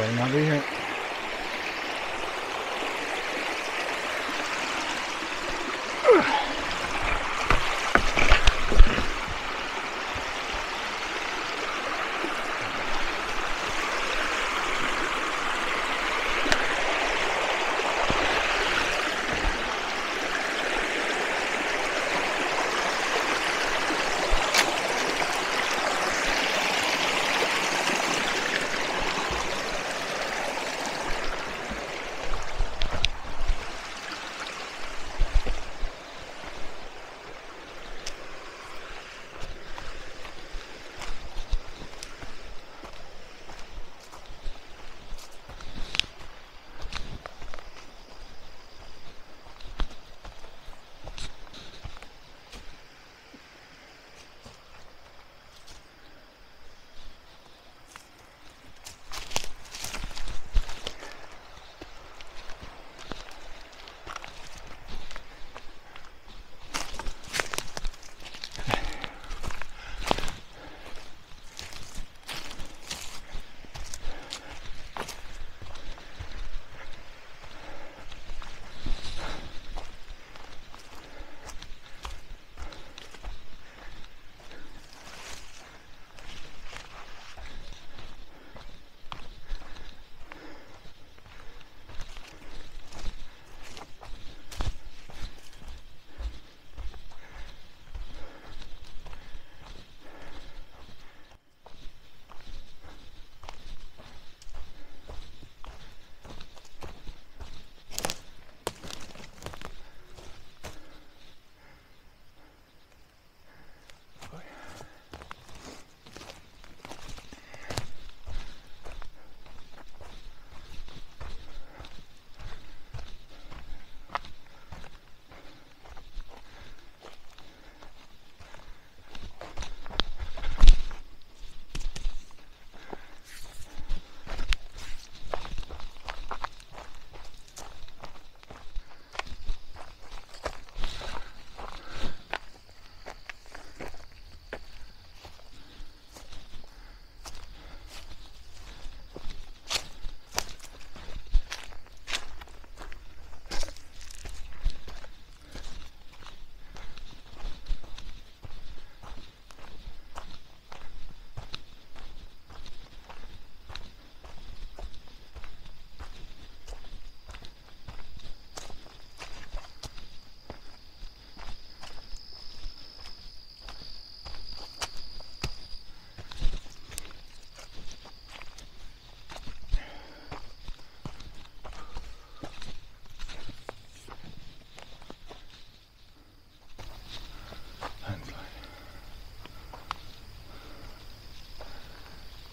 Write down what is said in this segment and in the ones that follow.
Just better not be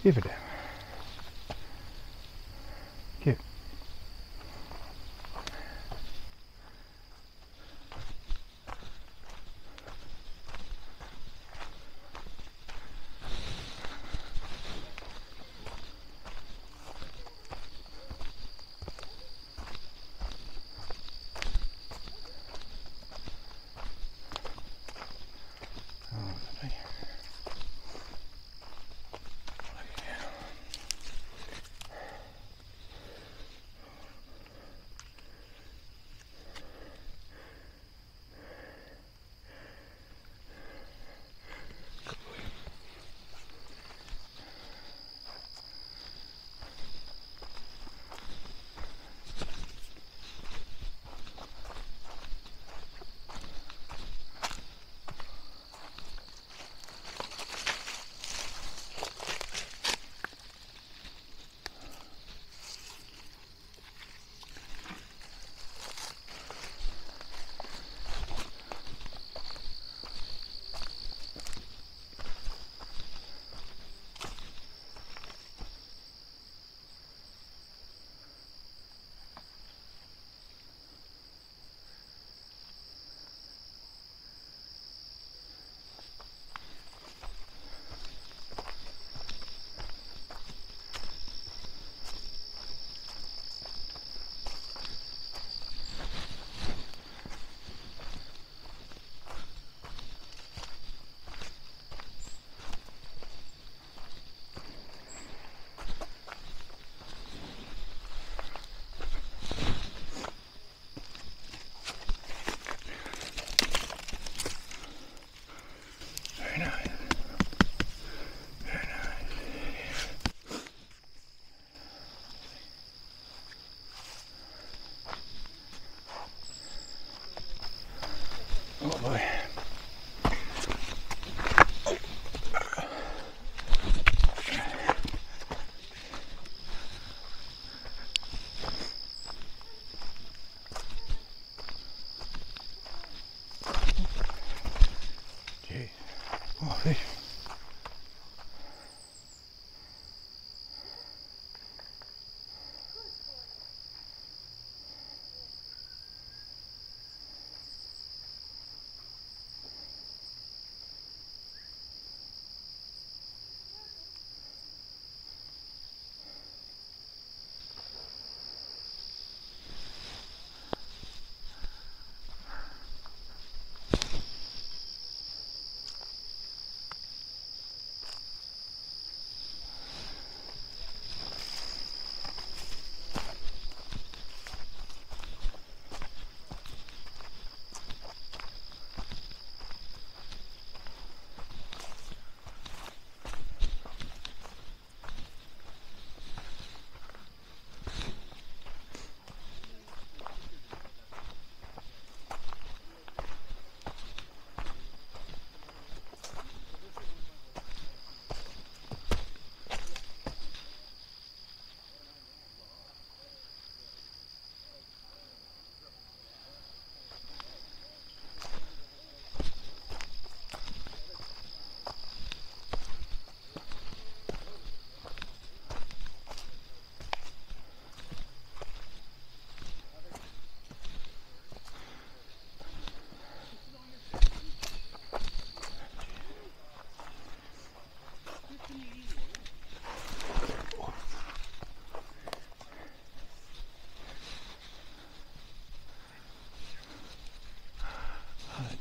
Give.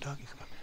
Oh, the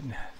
goodness.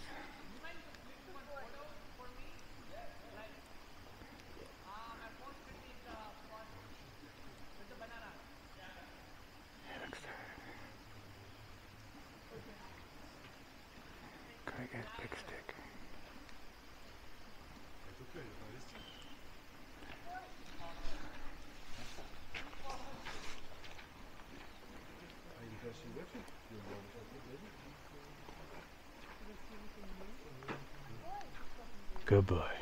Good boy.